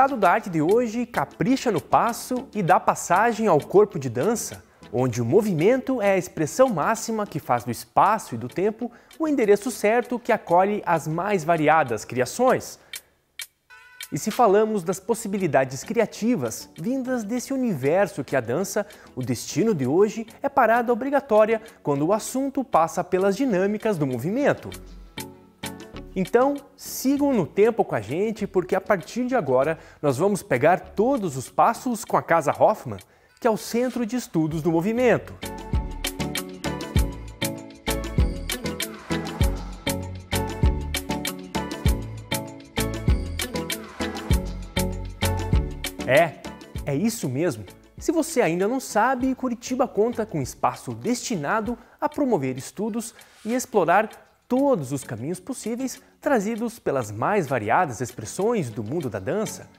Estado da arte de hoje capricha no passo e dá passagem ao corpo de dança, onde o movimento é a expressão máxima que faz do espaço e do tempo o endereço certo que acolhe as mais variadas criações. E se falamos das possibilidades criativas vindas desse universo que a dança, o destino de hoje é parada obrigatória quando o assunto passa pelas dinâmicas do movimento. Então, sigam no tempo com a gente, porque a partir de agora nós vamos pegar todos os passos com a Casa Hoffman, que é o Centro de Estudos do Movimento. É, é isso mesmo. Se você ainda não sabe, Curitiba conta com espaço destinado a promover estudos e explorar todos os caminhos possíveis trazidos pelas mais variadas expressões do mundo da dança.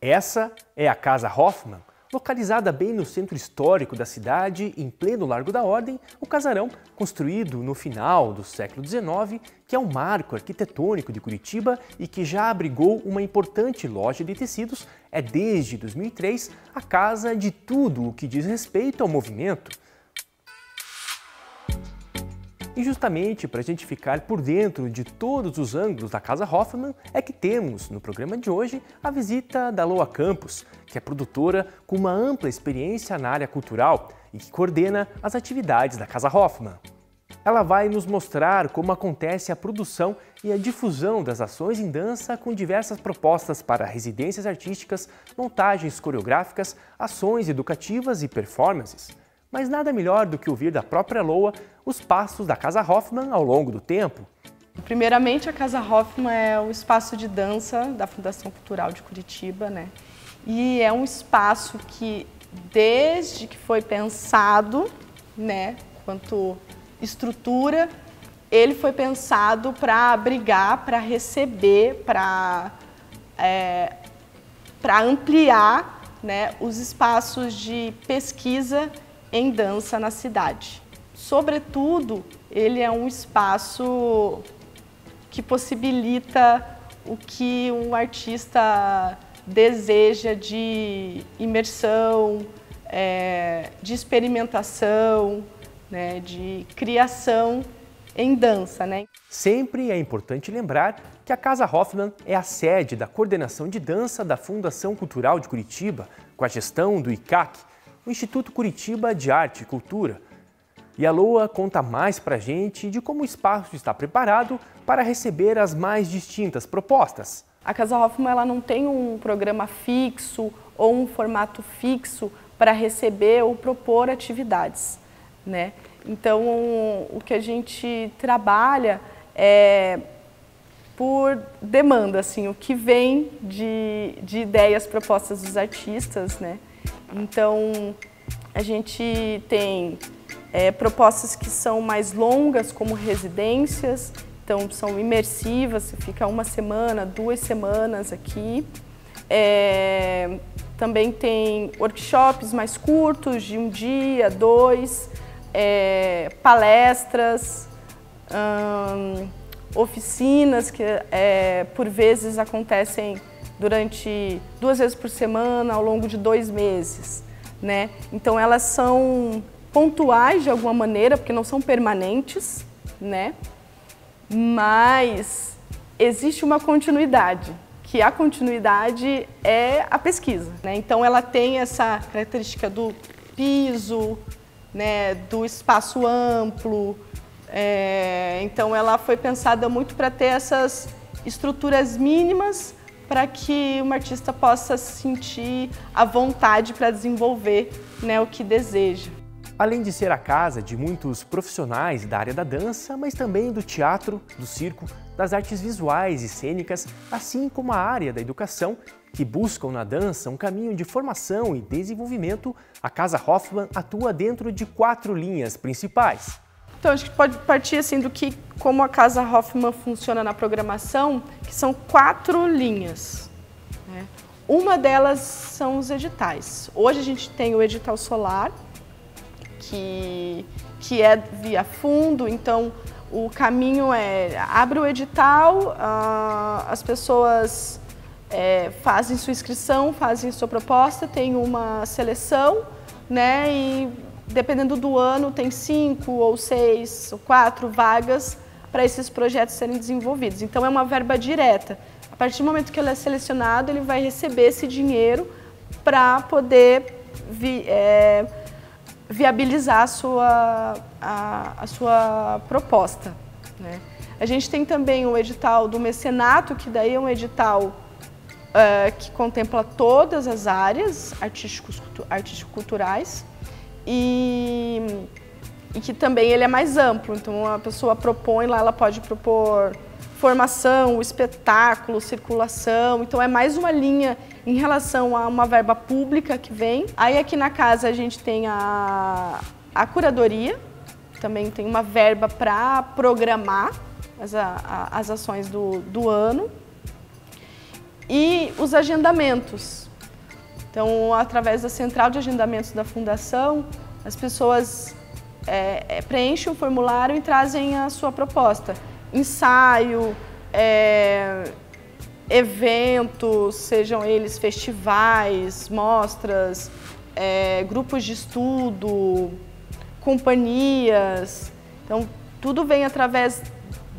Essa é a Casa Hoffman, Localizada bem no centro histórico da cidade, em pleno Largo da Ordem, o casarão, construído no final do século XIX, que é um marco arquitetônico de Curitiba e que já abrigou uma importante loja de tecidos, é desde 2003 a casa de tudo o que diz respeito ao movimento. E justamente para a gente ficar por dentro de todos os ângulos da Casa Hoffman é que temos no programa de hoje a visita da Loa Campos, que é produtora com uma ampla experiência na área cultural e que coordena as atividades da Casa Hoffman. Ela vai nos mostrar como acontece a produção e a difusão das ações em dança com diversas propostas para residências artísticas, montagens coreográficas, ações educativas e performances mas nada melhor do que ouvir da própria Loa os passos da Casa Hoffman ao longo do tempo. Primeiramente, a Casa Hoffman é o espaço de dança da Fundação Cultural de Curitiba, né? E é um espaço que, desde que foi pensado, né, quanto estrutura, ele foi pensado para abrigar, para receber, para é, para ampliar né, os espaços de pesquisa em dança na cidade. Sobretudo, ele é um espaço que possibilita o que um artista deseja de imersão, é, de experimentação, né, de criação em dança. Né? Sempre é importante lembrar que a Casa Hoffman é a sede da coordenação de dança da Fundação Cultural de Curitiba, com a gestão do ICAC, o Instituto Curitiba de Arte e Cultura. E a Loa conta mais para a gente de como o espaço está preparado para receber as mais distintas propostas. A Casa Hoffman ela não tem um programa fixo ou um formato fixo para receber ou propor atividades. Né? Então, o que a gente trabalha é por demanda, assim, o que vem de, de ideias propostas dos artistas, né? Então, a gente tem é, propostas que são mais longas, como residências, então são imersivas, você fica uma semana, duas semanas aqui. É, também tem workshops mais curtos, de um dia, dois, é, palestras, hum, oficinas que é, por vezes acontecem durante duas vezes por semana ao longo de dois meses. Né? Então elas são pontuais de alguma maneira, porque não são permanentes, né? mas existe uma continuidade, que a continuidade é a pesquisa. Né? Então ela tem essa característica do piso, né, do espaço amplo, é, então ela foi pensada muito para ter essas estruturas mínimas para que uma artista possa sentir a vontade para desenvolver né, o que deseja. Além de ser a casa de muitos profissionais da área da dança, mas também do teatro, do circo, das artes visuais e cênicas, assim como a área da educação, que buscam na dança um caminho de formação e desenvolvimento, a Casa Hoffman atua dentro de quatro linhas principais. Então, a gente pode partir assim do que, como a Casa Hoffman funciona na programação, que são quatro linhas. Né? Uma delas são os editais. Hoje a gente tem o edital solar, que, que é via fundo, então o caminho é, abre o edital, as pessoas é, fazem sua inscrição, fazem sua proposta, tem uma seleção, né, e dependendo do ano tem cinco ou seis ou quatro vagas para esses projetos serem desenvolvidos. Então é uma verba direta. A partir do momento que ele é selecionado, ele vai receber esse dinheiro para poder vi, é, viabilizar a sua, a, a sua proposta. Né? A gente tem também o edital do mecenato, que daí é um edital uh, que contempla todas as áreas artístico-culturais e, e que também ele é mais amplo. Então a pessoa propõe lá, ela pode propor formação, espetáculo, circulação. Então é mais uma linha em relação a uma verba pública que vem. Aí aqui na casa a gente tem a, a curadoria, também tem uma verba para programar as, a, as ações do, do ano. E os agendamentos. Então, através da central de agendamentos da Fundação, as pessoas é, é, preenchem o formulário e trazem a sua proposta. Ensaio, é, eventos, sejam eles festivais, mostras, é, grupos de estudo, companhias. Então, tudo vem através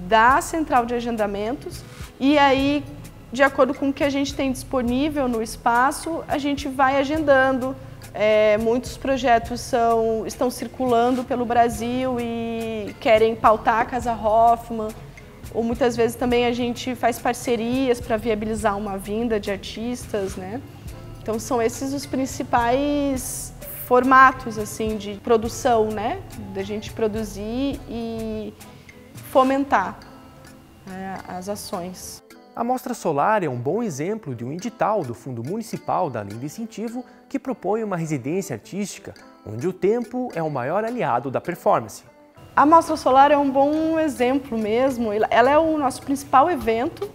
da central de agendamentos e aí, de acordo com o que a gente tem disponível no espaço, a gente vai agendando. É, muitos projetos são, estão circulando pelo Brasil e querem pautar a Casa Hoffman ou muitas vezes também a gente faz parcerias para viabilizar uma vinda de artistas, né? Então são esses os principais formatos assim de produção, né? Da gente produzir e fomentar né, as ações. A Mostra Solar é um bom exemplo de um edital do Fundo Municipal da Lei de Incentivo que propõe uma residência artística onde o tempo é o maior aliado da performance. A Mostra Solar é um bom exemplo mesmo. Ela é o nosso principal evento.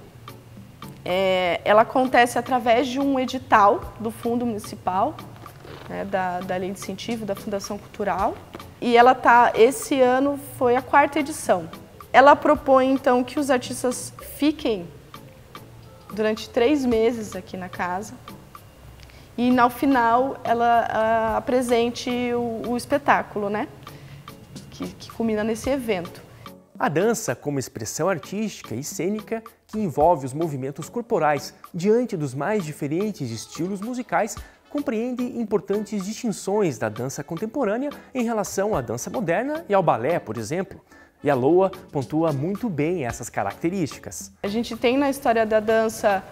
É, ela acontece através de um edital do Fundo Municipal, né, da, da de Incentivo, da Fundação Cultural. E ela tá, esse ano foi a quarta edição. Ela propõe então que os artistas fiquem durante três meses aqui na casa e no final ela apresente o, o espetáculo, né? que, que culmina nesse evento. A dança, como expressão artística e cênica que envolve os movimentos corporais diante dos mais diferentes estilos musicais, compreende importantes distinções da dança contemporânea em relação à dança moderna e ao balé, por exemplo. E a Loa pontua muito bem essas características. A gente tem na história da dança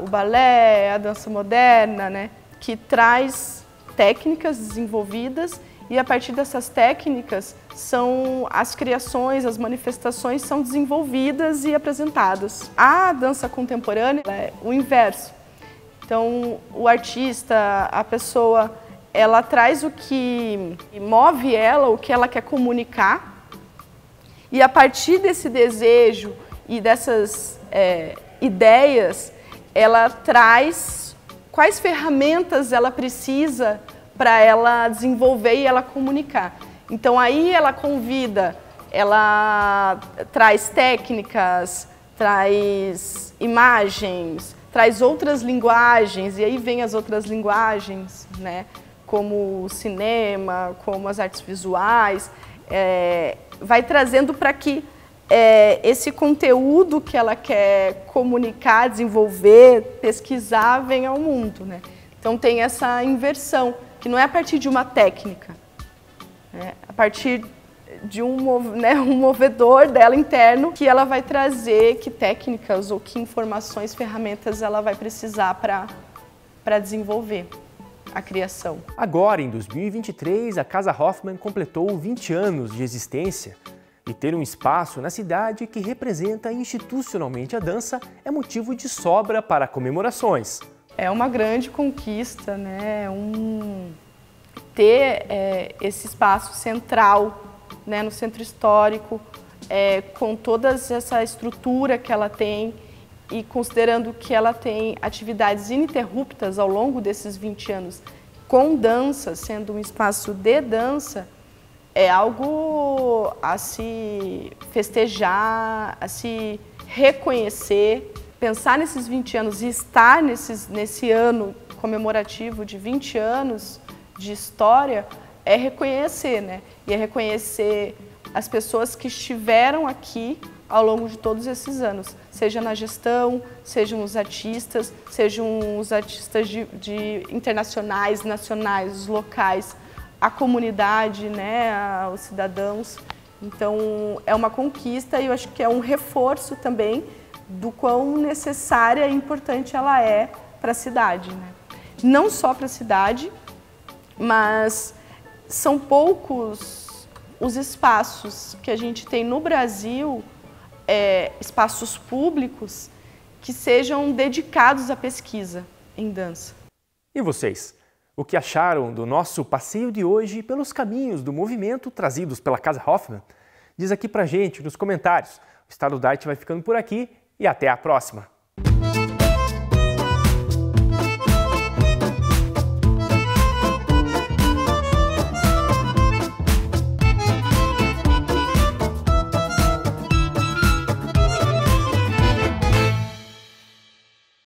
o balé, a dança moderna, né, que traz técnicas desenvolvidas e a partir dessas técnicas são as criações, as manifestações são desenvolvidas e apresentadas. A dança contemporânea é o inverso. Então, o artista, a pessoa, ela traz o que move ela, o que ela quer comunicar, e a partir desse desejo e dessas é, ideias, ela traz quais ferramentas ela precisa para ela desenvolver e ela comunicar. Então aí ela convida, ela traz técnicas, traz imagens, traz outras linguagens, e aí vem as outras linguagens, né? como o cinema, como as artes visuais, é, vai trazendo para que é, esse conteúdo que ela quer comunicar, desenvolver, pesquisar, venha ao mundo. Né? Então tem essa inversão que não é a partir de uma técnica, é a partir de um, né, um movedor dela interno que ela vai trazer que técnicas ou que informações, ferramentas ela vai precisar para desenvolver a criação. Agora, em 2023, a Casa Hoffman completou 20 anos de existência e ter um espaço na cidade que representa institucionalmente a dança é motivo de sobra para comemorações. É uma grande conquista, né? Um, ter é, esse espaço central né, no centro histórico, é, com toda essa estrutura que ela tem e considerando que ela tem atividades ininterruptas ao longo desses 20 anos com dança, sendo um espaço de dança, é algo a se festejar, a se reconhecer, pensar nesses 20 anos e estar nesses, nesse ano comemorativo de 20 anos de história é reconhecer, né? E é reconhecer as pessoas que estiveram aqui ao longo de todos esses anos, seja na gestão, sejam os artistas, sejam os artistas de, de internacionais, nacionais, locais, a comunidade, né, os cidadãos. Então é uma conquista e eu acho que é um reforço também do quão necessária e importante ela é para a cidade. Né? Não só para a cidade, mas são poucos os espaços que a gente tem no Brasil, é, espaços públicos, que sejam dedicados à pesquisa em dança. E vocês? O que acharam do nosso passeio de hoje pelos caminhos do movimento trazidos pela Casa Hoffman? Diz aqui pra gente nos comentários. O Estado da Arte vai ficando por aqui e até a próxima!